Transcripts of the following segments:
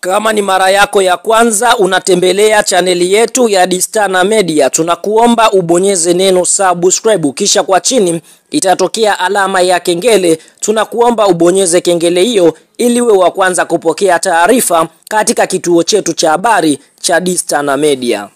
Kama ni mara yako ya kwanza unatembelea chaneli yetu ya Distana Media, tunakuomba ubonyeze neno subscribe, kisha kwa chini itatokea alama ya kengele. Tunakuomba ubonyeze kengele hiyo ili uwe wa kwanza kupokea taarifa katika kituo chetu cha habari cha Distana Media.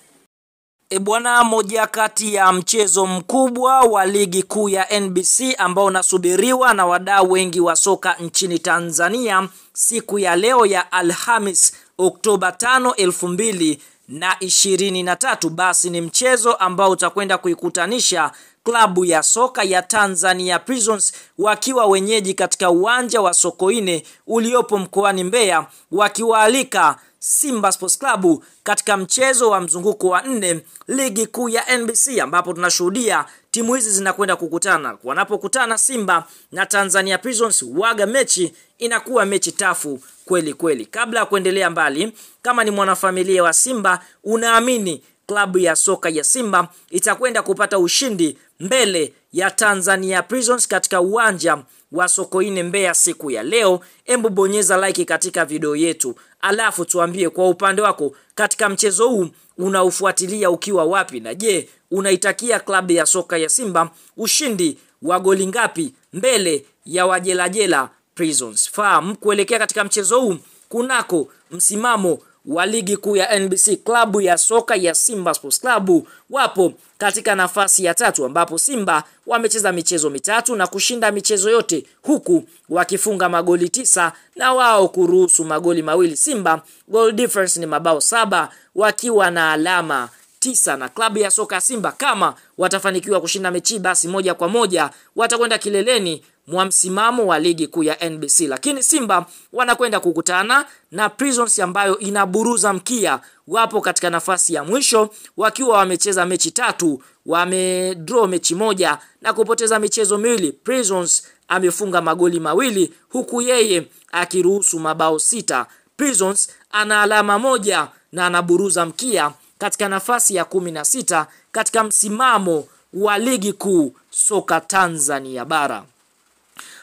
E bwana, moja kati ya mchezo mkubwa wa ligi kuu ya NBC ambao unasubiriwa na wadau wengi wa soka nchini Tanzania siku ya leo ya Alhamis Oktoba 5 mbili na ishirini na tatu, basi ni mchezo ambao utakwenda kuikutanisha klabu ya soka ya Tanzania Prisons wakiwa wenyeji katika uwanja wa Sokoine uliopo mkoani Mbeya wakiwaalika Simba Sports Club katika mchezo wa mzunguko wa nne ligi kuu ya NBC ambapo tunashuhudia timu hizi zinakwenda kukutana. Wanapokutana Simba na Tanzania Prisons, waga mechi inakuwa mechi tafu kweli kweli. Kabla ya kuendelea mbali, kama ni mwanafamilia wa Simba, unaamini klabu ya soka ya Simba itakwenda kupata ushindi mbele ya Tanzania Prisons katika uwanja wa Sokoine Mbeya siku ya leo. Embu bonyeza like katika video yetu, alafu tuambie kwa upande wako katika mchezo huu unaufuatilia ukiwa wapi, na je, unaitakia klabu ya soka ya Simba ushindi wa goli ngapi mbele ya wajelajela Prisons? Fahamu kuelekea katika mchezo huu kunako msimamo wa ligi kuu ya NBC, klabu ya soka ya Simba Sports Club wapo katika nafasi ya tatu, ambapo Simba wamecheza michezo mitatu na kushinda michezo yote, huku wakifunga magoli tisa na wao kuruhusu magoli mawili. Simba goal difference ni mabao saba wakiwa na alama tisa na klabu ya soka Simba kama watafanikiwa kushinda mechi, basi moja kwa moja watakwenda kileleni mwa msimamo wa ligi kuu ya NBC, lakini Simba wanakwenda kukutana na Prisons ambayo inaburuza mkia. Wapo katika nafasi ya mwisho wakiwa wamecheza mechi tatu, wamedraw mechi moja na kupoteza michezo miwili. Prisons amefunga magoli mawili huku yeye akiruhusu mabao sita. Prisons ana alama moja na anaburuza mkia katika nafasi ya kumi na sita katika msimamo wa ligi kuu soka Tanzania bara.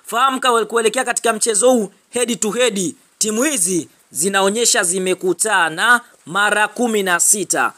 Fahamu kuelekea katika mchezo huu head to head, timu hizi zinaonyesha zimekutana mara kumi na sita.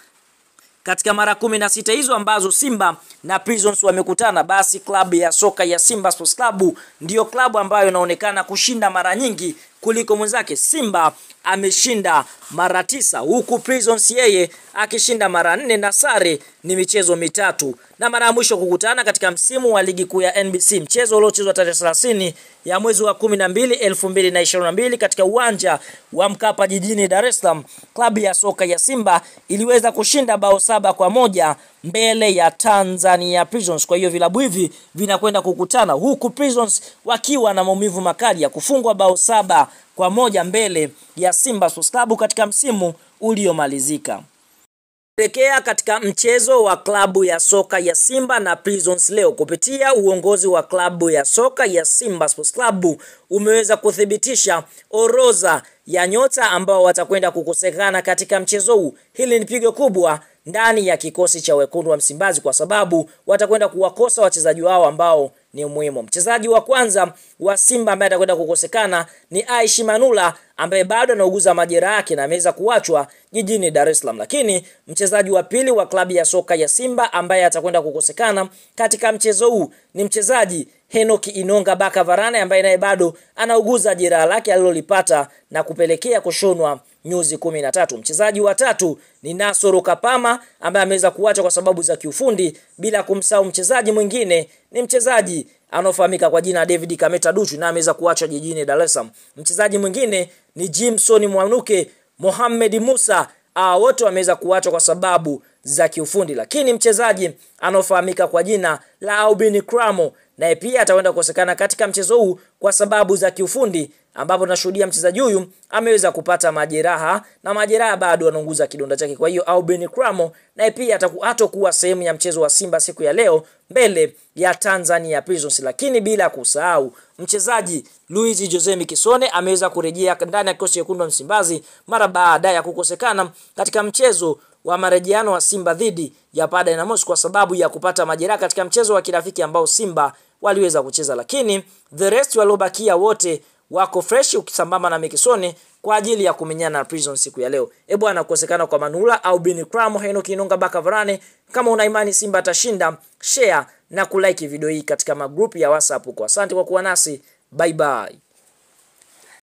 Katika mara kumi na sita hizo ambazo Simba na Prisons wamekutana, basi klabu ya soka ya Simba Sports Club ndiyo klabu ambayo inaonekana kushinda mara nyingi kuliko mwenzake. Simba ameshinda mara tisa huku Prisons yeye akishinda mara nne na sare ni michezo mitatu. Na mara ya mwisho kukutana katika msimu wa ligi kuu ya NBC, mchezo uliochezwa tarehe 30 ya mwezi wa 12 2022 katika uwanja wa Mkapa jijini Dar es Salaam, klabu ya soka ya Simba iliweza kushinda bao saba kwa moja mbele ya Tanzania Prisons. Kwa hiyo vilabu hivi vinakwenda kukutana huku Prisons wakiwa na maumivu makali ya kufungwa bao saba kwa moja mbele ya Simba Sports Club katika msimu uliomalizika. Kuelekea katika mchezo wa klabu ya soka ya Simba na Prisons leo, kupitia uongozi wa klabu ya soka ya Simba Sports Club umeweza kuthibitisha orodha ya nyota ambao watakwenda kukosekana katika mchezo huu. Hili ni pigo kubwa ndani ya kikosi cha wekundu wa Msimbazi kwa sababu watakwenda kuwakosa wachezaji wao ambao ni muhimu. Mchezaji wa kwanza wa Simba ambaye atakwenda kukosekana ni Aishi Manula ambaye bado anauguza majeraha yake na ameweza kuachwa jijini Dar es Salaam. Lakini mchezaji wa pili wa klabu ya soka ya Simba ambaye atakwenda kukosekana katika mchezo huu ni mchezaji Henoki Inonga Baka Varane ambaye naye bado anauguza jeraha lake alilolipata na kupelekea kushonwa nyuzi kumi na tatu. Mchezaji wa tatu ni Nasoro Kapama ambaye ameweza kuacha kwa sababu za kiufundi, bila kumsahau mchezaji mwingine ni mchezaji anaofahamika kwa jina David Kameta Duchu na ameweza kuachwa jijini Dar es Salaam. Mchezaji mwingine ni Jimson Mwanuke, Mohamed Musa, wote wameweza kuachwa kwa sababu za kiufundi, lakini mchezaji anaofahamika kwa jina la Aubin Kramo naye pia atakwenda kukosekana katika mchezo huu kwa sababu za kiufundi, ambapo tunashuhudia mchezaji huyu ameweza kupata majeraha na majeraha bado anaunguza kidonda chake. Kwa hiyo Aubin Kramo naye pia hatakuwa sehemu ya mchezo wa Simba siku ya leo mbele ya Tanzania Prisons, lakini bila kusahau mchezaji Luis Jose Mikisone ameweza kurejea ndani ya kikosi chekundu wa Msimbazi mara baada ya kukosekana katika mchezo wa marejeano wa Simba dhidi ya PA Dynamos kwa sababu ya kupata majeraha katika mchezo wa kirafiki ambao Simba waliweza kucheza, lakini the rest waliobakia wote wako fresh ukisambamba na Mikisoni kwa ajili ya kumenyana na Prison siku ya leo. E bwana, kukosekana kwa Manula au Bin Kramo, Henok Inonga, Baka Varane. Kama una imani Simba atashinda, share na kulike video hii katika magrupu ya WhatsApp huko. Asante kwa kuwa nasi, bye bye.